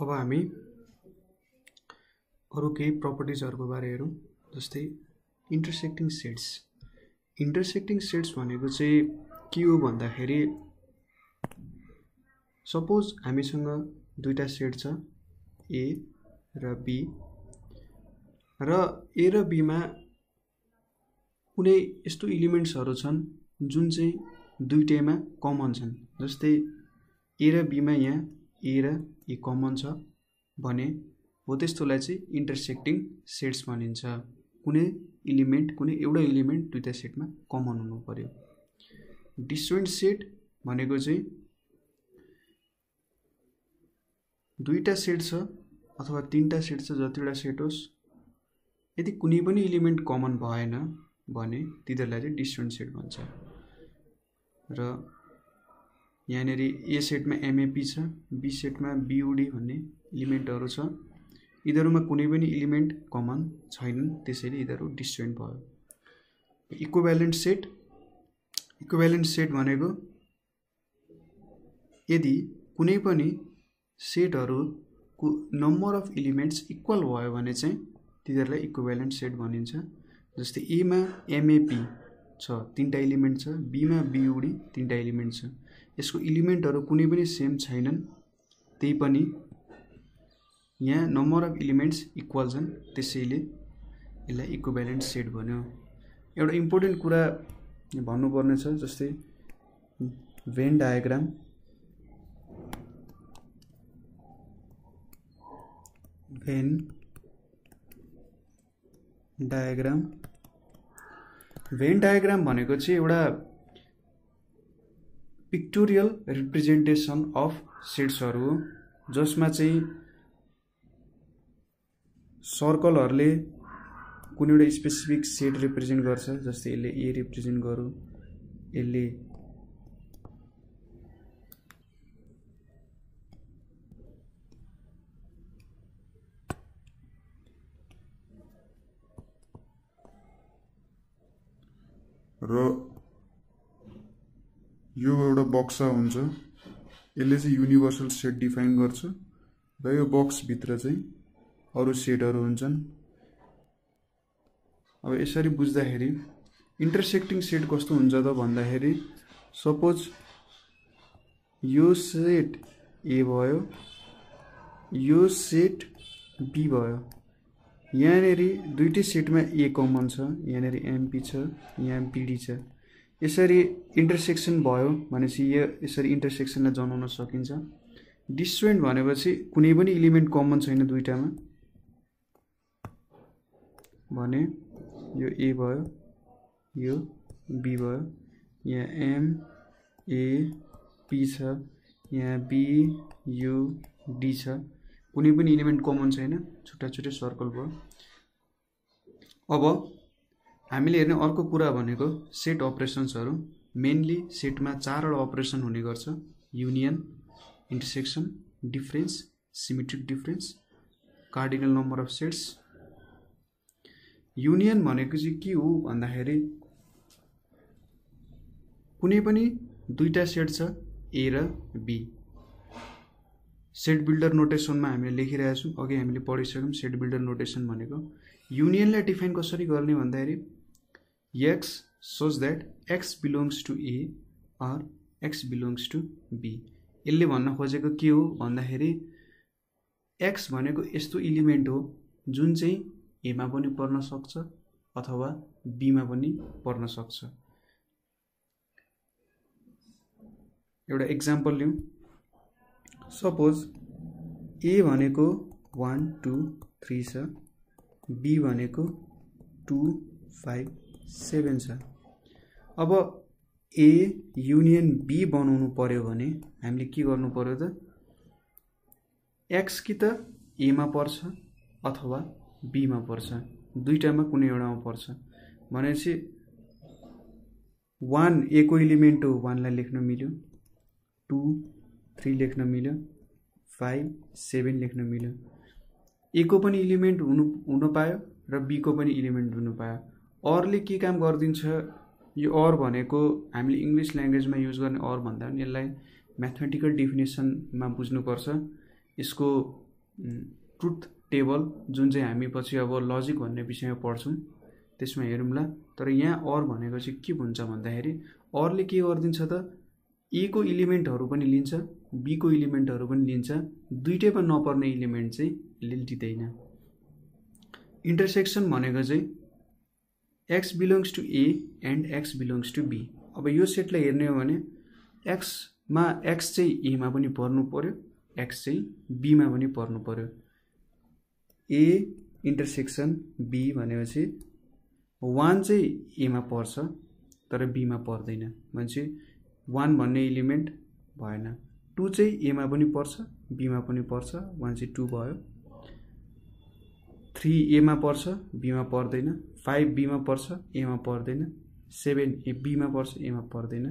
अब हामी अरू केही प्रपर्टिजहरूको बारे हेरौँ जस्तै इन्टरसेक्टिङ सेट्स इन्टरसेक्टिङ सेट्स भनेको चाहिँ के हो भन्दाखेरि सपोज हामीसँग दुईवटा सेट छ ए र बी र ए र बीमा कुनै यस्तो इलिमेन्ट्सहरू छन् जुन चाहिँ दुइटैमा कमन छन् जस्तै ए र बीमा यहाँ ए र ए कमन छ भने हो त्यस्तोलाई चाहिँ इन्टरसेक्टिङ सेट्स भनिन्छ। कुनै इलिमेन्ट कुनै एउटा इलिमेन्ट दुइटा सेटमा कमन हुनु पऱ्यो डिस्वेन्ट सेट भनेको चाहिँ दुईवटा सेट छ अथवा तिनवटा सेट छ जतिवटा सेट होस् यदि कुनै पनि इलिमेन्ट कमन भएन भने तिनीहरूलाई चाहिँ डिस्वेन्ट सेट भन्छ। र यहाँनिर ए सेटमा एमएपी छ बी सेटमा बियुडी भन्ने इलिमेन्टहरू छ। यिनीहरूमा कुनै पनि इलिमेन्ट कमन छैनन् त्यसैले यिनीहरू डिस्वेन्ट भयो। इक्वेभ्यालेन्ट सेट इक्वेभ्यालेन्ट सेट भनेको यदि कुनै पनि सेटहरूको नम्बर अफ इलिमेन्ट्स इक्वल भयो भने चाहिँ तिनीहरूलाई इक्वेभ्यालेन्ट सेट भनिन्छ। जस्तै एमा एमएपी छ तिनवटा इलिमेन्ट छ बीमा बियुडी तिनवटा इलिमेन्ट छ। यसको इलिमेन्टहरू कुनै पनि सेम छैनन्। त्यही पनि यहाँ नम्बर अफ इलिमेन्ट्स इक्वल छन्। त्यसैले यसलाई इक्वेभ्यालेन्ट सेट भन्यो। एउटा इम्पोर्टेन्ट कुरा भन्नुपर्ने छ जस्तै Venn diagram Venn diagram Venn diagram भनेको चाहिँ एउटा पिक्टोरियल रिप्रेजेन्टेसन अफ सेट्सहरू हो जसमा चाहिँ सर्कलहरूले कुनै एउटा स्पेसिफिक सेट रिप्रेजेन्ट गर्छ जस्तै यसले ए रिप्रेजेन्ट गरौँ यसले र यो एउटा बक्सा हुन्छ। यसले चाहिँ युनिभर्सल सेट डिफाइन गर्छ र यो बक्सभित्र चाहिँ अरू सेटहरू हुन्छन्। अब यसरी बुझ्दाखेरि इन्टरसेक्टिङ सेट कस्तो हुन्छ त भन्दाखेरि सपोज यो सेट ए भयो यो सेट बी भयो। यहाँनिर दुइटै सेटमा ए कमन छ यहाँनिर एमपी छ यहाँ पिडी छ। यसरी इन्टरसेक्सन भयो भनेपछि यो यसरी इन्टरसेक्सनलाई जनाउन सकिन्छ। डिस्वेन्ट भनेपछि कुनै पनि इलिमेन्ट कमन छैन दुइटामा भने यो ए भयो यो बी भयो यहाँ एम ए पी छ यहाँ बी यु डी छ। कुनै पनि इलिमेन्ट कमन छैन छुट्टा छुट्टै सर्कल भयो। अब हामीले हेर्ने अर्को कुरा भनेको सेट अपरेसन्सहरू मेनली सेटमा चारवटा अपरेसन हुने गर्छ। Union intersection difference symmetric difference cardinal number of sets union भनेको चाहिँ के हो भन्दाखेरि कुनै पनि दुईवटा सेट छ ए र बी सेट बिल्डर नोटेसनमा हामीले लेखिरहेको छौँ। अघि हामीले पढिसक्यौँ। सेट बिल्डर नोटेसन भनेको। युनियनलाई डिफाइन कसरी गर्ने भन्दाखेरि x such that x belongs to A or x belongs to B यसले भन्न खोजेको के हो भन्दाखेरि एक्स भनेको यस्तो इलिमेन्ट हो जुन चाहिँ एमा पनि पर्न सक्छ अथवा बीमा पनि पर्न सक्छ। एउटा इक्जाम्पल लिउँ। सपोज ए भनेको वान टू थ्री छ बी भनेको टू फाइभ सेभेन छ अब ए युनियन बी बनाउनु पर्यो भने हामीले के गर्नु पर्यो त? एक्स कि त एमा पर्छ अथवा बीमा पर्छ। दुइटामा कुनै एउटामा पर्छ। भनेपछि वान एको इलिमेन्ट हो वानलाई लेख्न मिल्यो। टू थ्री लेख्न मिल्यो। फाइभ सेभेन लेख्न मिल्यो। एको पनि इलिमेन्ट हुनु हुन पायो र बीको पनि इलिमेन्ट हुनु पायो। अरले के काम गरिदिन्छ? यो अर भनेको हामीले इङ्ग्लिस ल्याङ्ग्वेजमा युज गर्ने अर भन्दा पनि यसलाई म्याथमेटिकल डेफिनेसनमा बुझ्नुपर्छ। यसको ट्रुथ टेबल जुन चाहिँ हामी पछि अब लजिक भन्ने विषयमा पढ्छौँ त्यसमा हेरौँला। तर यहाँ अर भनेको चाहिँ के हुन्छ भन्दाखेरि अरले के गरिदिन्छ त? एको इलिमेन्टहरू पनि लिन्छ बीको इलिमेन्टहरू पनि लिन्छ। दुइटैमा नपर्ने इलिमेन्ट चाहिँ यसले इन्टरसेक्सन भनेको चाहिँ x belongs to A and x belongs to B अब यो सेटलाई हेर्ने हो भने एक्समा एक्स चाहिँ एमा पनि पर्नु पऱ्यो एक्स चाहिँ बीमा पनि पर्नु पऱ्यो ए इन्टरसेक्सन बी भनेपछि वान चाहिँ एमा पर्छ तर बीमा पर्दैन. भनेपछि वान भन्ने इलिमेन्ट भएन. टू चाहिँ एमा पनि पर्छ बीमा पनि पर्छ वान चाहिँ टू भयो. थ्री एमा पर्छ बीमा पर्दैन फाइभ बीमा पर्छ एमा पर्दैन सेभेन ए बीमा पर्छ एमा पर्दैन।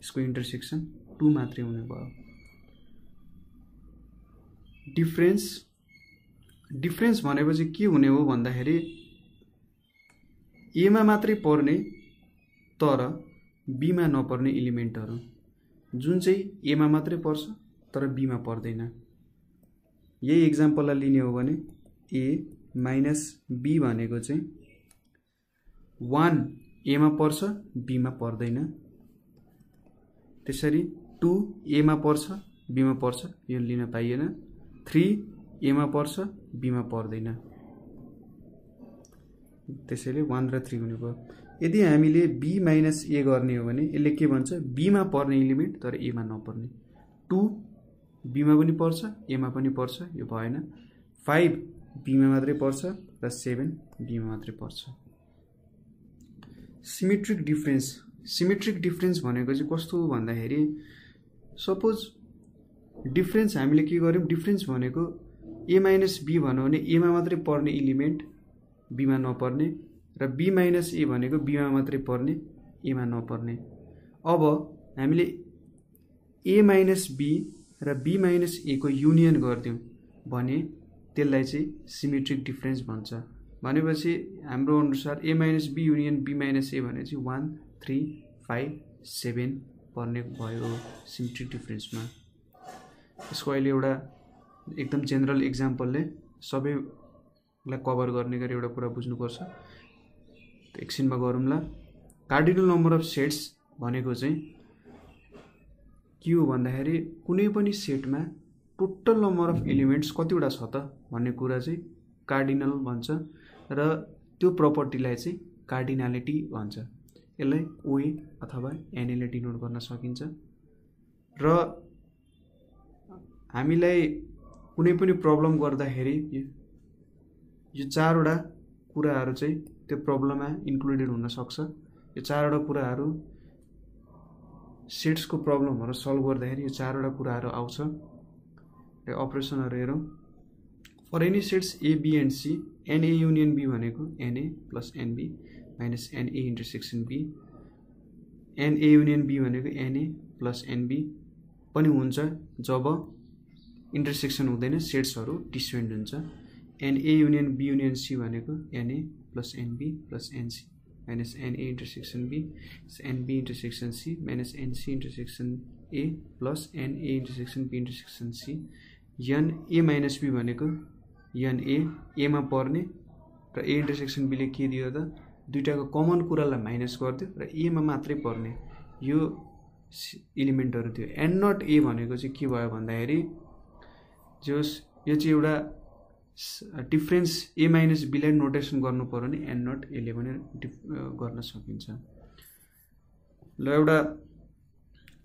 यसको इन्टरसेक्सन टू मात्रै हुने भयो डिफ्रेन्स डिफ्रेन्स भनेपछि के हुने हो भन्दाखेरि एमा मात्रै पर्ने तर बीमा नपर्ने इलिमेन्टहरू जुन चाहिँ एमा मात्रै पर्छ तर बीमा पर्दैन। यही इक्जाम्पललाई लिने हो भने ए माइनस बी भनेको चाहिँ वान एमा पर्छ बीमा पर्दैन। त्यसरी टु एमा पर्छ बीमा पर्छ यो लिन पाइएन। थ्री एमा पर्छ बीमा पर्दैन। त्यसैले वान र थ्री हुने भयो यदि हामीले बी माइनस ए गर्ने हो भने यसले के भन्छ? बीमा पर्ने इलिमेन्ट तर एमा नपर्ने। टु बीमा पनि पर्छ एमा पनि पर्छ यो भएन। फाइभ बीमा मात्रै पर्छ र सेभेन बीमा मात्रै पर्छ। सिमेट्रिक डिफ्रेन्स सिमेट्रिक डिफ्रेन्स भनेको चाहिँ कस्तो भन्दाखेरि सपोज डिफ्रेन्स हामीले के गर्यौँ डिफ्रेन्स भनेको ए माइनस बी भन्यो भने एमा मात्रै पर्ने इलिमेन्ट बीमा नपर्ने र बी माइनस ए भनेको बीमा मात्रै पर्ने एमा नपर्ने। अब हामीले ए माइनस बी र बी माइनस एको युनियन गरिदिउँ भने त्यसलाई चाहिँ सिमेट्रिक डिफ्रेन्स भन्छ। भनेपछि हाम्रो अनुसार A minus B union B minus A भनेपछि वान थ्री फाइभ सेभेन पर्ने भयो सिमेट्रिक डिफ्रेन्समा यसको अहिले एउटा एकदम जेनरल इक्जाम्पलले सबैलाई कभर गर्ने गरी एउटा कुरा बुझ्नुपर्छ। एकछिनमा गरौँला कार्डिनल नम्बर अफ सेट्स भनेको चाहिँ के हो भन्दाखेरि कुनै पनि सेटमा टोटल नम्बर अफ एलिमेन्ट्स कतिवटा छ त भन्ने कुरा चाहिँ कार्डिनल भन्छ र त्यो प्रपर्टीलाई चाहिँ कार्डिनालिटी भन्छ। यसलाई ओए अथवा एनएले डिनोट गर्न सकिन्छ। र हामीलाई कुनै पनि प्रब्लम गर्दाखेरि यो चारवटा कुराहरू चाहिँ त्यो प्रब्लममा इन्क्लुडेड हुनसक्छ। यो चारवटा कुराहरू सेट्सको प्रब्लमहरू सल्भ गर्दाखेरि यो चारवटा कुराहरू आउँछ। अपरेसनहरू हेरौँ। For any sets A B and C n A union B भनेको n A plus n B minus n A intersection B n A union B भनेको n A plus n B पनि हुन्छ जब इन्टरसेक्सन हुँदैन सेट्सहरू डिसवेन्ड हुन्छ। N A union B union C भनेको n A plus n B plus n C minus n A intersection B n B intersection C minus n C intersection A plus n A intersection B intersection C n A minus B भनेको n A एमा पर्ने र A intersection बीले के दियो त? दुइटाको common कुरालाई minus गरिदियो र एमा मात्रै पर्ने। यो इलिमेन्टहरू थियो। एन नट ए भनेको चाहिँ के भयो भन्दाखेरि जोस् यो चाहिँ एउटा डिफ्रेन्स ए माइनस बीलाई नोटेसन गर्नु पऱ्यो भने एन नट एले पनि डिफ गर्न सकिन्छ। ल एउटा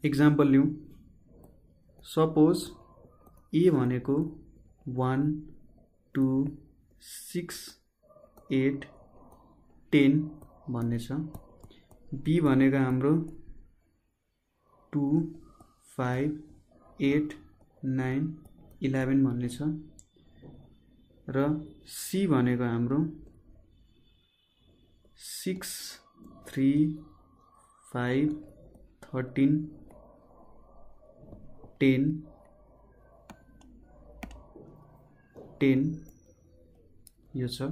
इक्जाम्पल लिउँ। सपोज ए भनेको one two six eight ten भन्ने छ। बी भनेको हाम्रो two five eight nine eleven भन्ने छ। र सी भनेको हाम्रो six three five thirteen ten ten यो छ।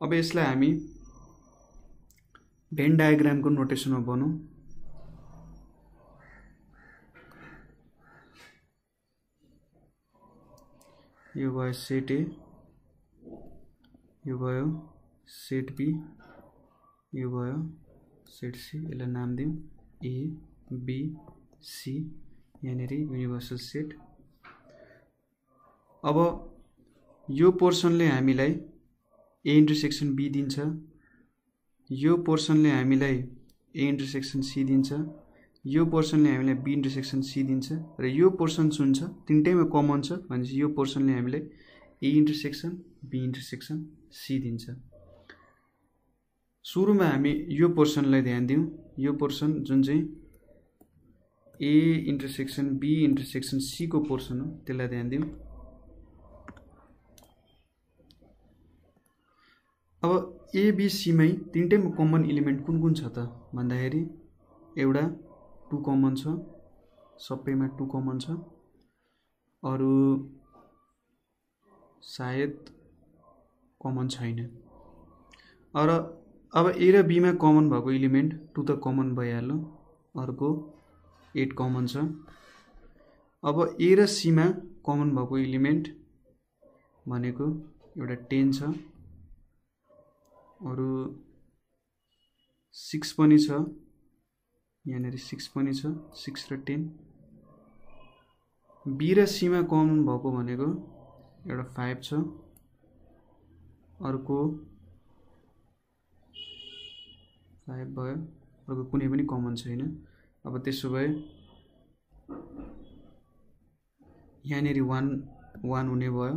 अब यसलाई हामी भेन डायग्रामको नोटेसनमा बनाउँ यो भयो सेट ए यो भयो सेट बी यो भयो सेट सी यसलाई नाम दिउँ। ए बी सी यहाँनिर युनिभर्सल सेट अब यो पोर्सनले हामीलाई ए इन्टरसेक्सन बी दिन्छ। यो पोर्सनले हामीलाई ए इन्टरसेक्सन सी दिन्छ। यो पोर्सनले हामीलाई बी इन्टरसेक्सन सी दिन्छ र यो पोर्सन जुन छ तिनटैमा कमन छ भनेपछि यो पोर्सनले हामीलाई A intersection B intersection C दिन्छ। सुरुमा हामी यो पोर्सनलाई ध्यान दिउँ। यो पोर्सन जुन चाहिँ ए इन्टरसेक्सन बी इन्टरसेक्सन सीको पोर्सन हो त्यसलाई ध्यान दिउँ। अब एबिसीमै तिनटैमा कमन इलिमेन्ट कुन कुन छ त? भन्दाखेरि एउटा टु कमन छ सबैमा टु कमन छ। अरू सायद कमन छैन। र अब ए र बीमा कमन भएको इलिमेन्ट टु त कमन भइहाल्यो। अर्को एट कमन छ। अब ए र सीमा कमन भएको इलिमेन्ट भनेको एउटा टेन छ। अरू सिक्स पनि छ। यहाँनिर सिक्स पनि छ। सिक्स र टेन बी र सीमा कमन भएको भनेको एउटा फाइभ छ। अर्को फाइभ भयो। अर्को कुनै पनि कमन छैन। अब त्यसो भए यहाँनिर वान वान हुने भयो।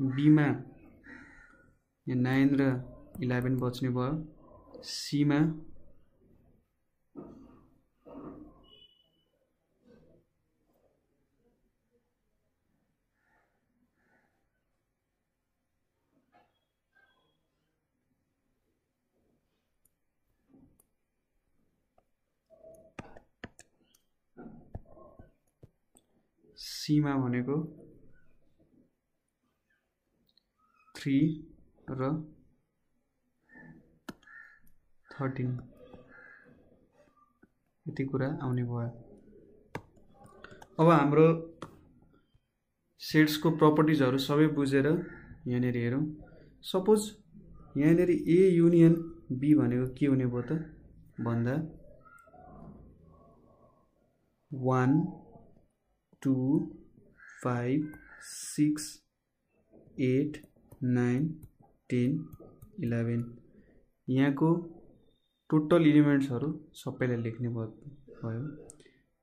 बीमा यहाँ नाइन र इलेभेन बच्ने भयो। सीमा। सीमा भनेको थ्री र थर्टिन। यति कुरा आउने भयो। अब हाम्रो सेट्सको प्रपर्टिजहरू सबै बुझेर यहाँनिर हेरौँ। सपोज यहाँनिर ए युनियन बी भनेको के हुने भयो त? भन्दा one two five six eight nine ten eleven यहाँको टोटल इलिमेन्ट्सहरू सबैलाई लेख्ने भयो।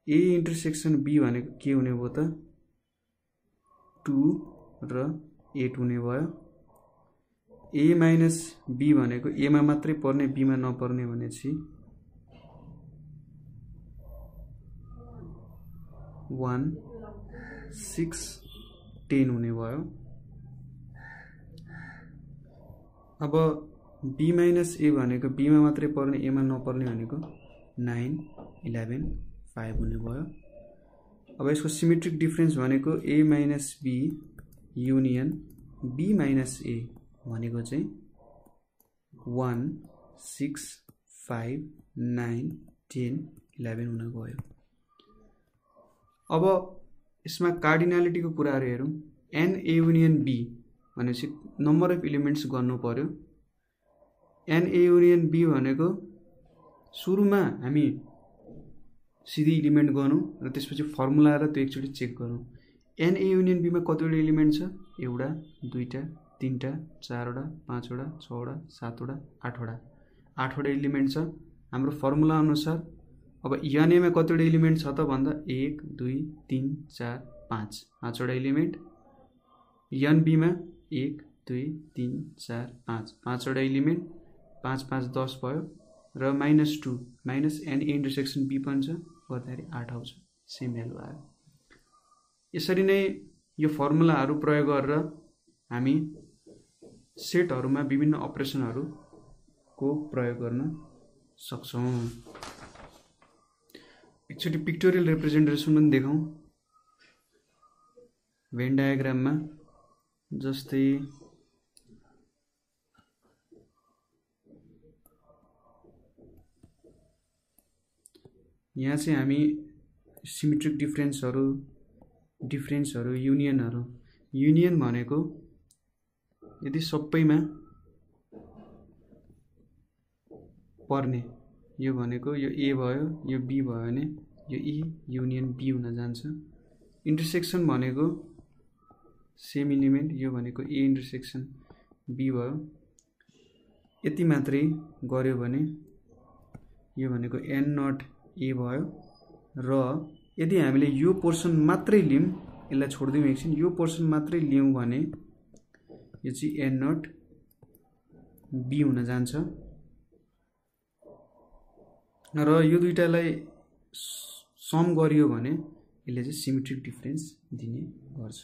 ए इन्टरसेक्सन बी भनेको के हुने भयो त? टु र एट हुने भयो। ए माइनस बी भनेको एमा मात्रै पर्ने बीमा नपर्ने भनेपछि वान सिक्स टेन हुने भयो। अब बी माइनस ए भनेको बीमा मात्रै पर्ने एमा नपर्ने भनेको नाइन इलेभेन फाइभ हुने भयो। अब यसको सिमेट्रिक डिफ्रेन्स भनेको A minus B union B minus A भनेको चाहिँ one six five nine ten eleven हुन गयो। अब यसमा कार्डिनालिटीको कुराहरू हेरौँ। एन ए युनियन बी भनेपछि नम्बर अफ इलिमेन्ट्स गर्नु पऱ्यो एन युनियन बी भनेको सुरुमा हामी सिधै इलिमेन्ट गरौँ र त्यसपछि फर्मुला र त्यो एकचोटि चेक गरौँ। एन युनियन बीमा कतिवटा इलिमेन्ट छ? एउटा दुईवटा तिनवटा चारवटा पाँचवटा छवटा सातवटा आठवटा। आठवटा इलिमेन्ट छ। हाम्रो फर्मुला अनुसार अब यनेमा कतिवटा इलिमेन्ट छ त भन्दा एक दुई तिन चार पाँच। पाँचवटा इलिमेन्ट यनबीमा एक दुई तिन चार पाँच। पाँचवटा इलिमेन्ट पाँच पाँच दस भयो। र minus two. Minus n intersection B पनि छ गर्दाखेरि आठ आउँछ। सेम भ्यालु आयो। यसरी नै यो फर्मुलाहरू प्रयोग गरेर हामी सेटहरूमा विभिन्न अपरेसनहरूको प्रयोग गर्न सक्छौँ। एकचोटि पिक्टोरियल रिप्रेजेन्टेसन पनि देखाउँ। भेन डायग्राममा जस्तै यहाँ चाहिँ हामी सिमेट्रिक डिफ्रेन्सहरू डिफ्रेन्सहरू युनियनहरू युनियन भनेको यदि सबैमा पर्ने यो भनेको यो ए भयो यो बी भयो भने यो ई युनियन बी हुन जान्छ। इन्टरसेक्सन भनेको सेम इलिमेन्ट यो भनेको ए इन्टरसेक्सन बी भयो। यति मात्रै गऱ्यो भने यो भनेको एन नट ए भयो। र यदि हामीले यो पोर्सन मात्रै लियौँ यसलाई छोडिदिउँ एकछिन यो पोर्सन मात्रै लियौँ भने यो चाहिँ एन नट बी हुन जान्छ। र यो दुइटालाई सम गरियो भने यसले चाहिँ सिमेट्रिक डिफ्रेन्स दिने गर्छ।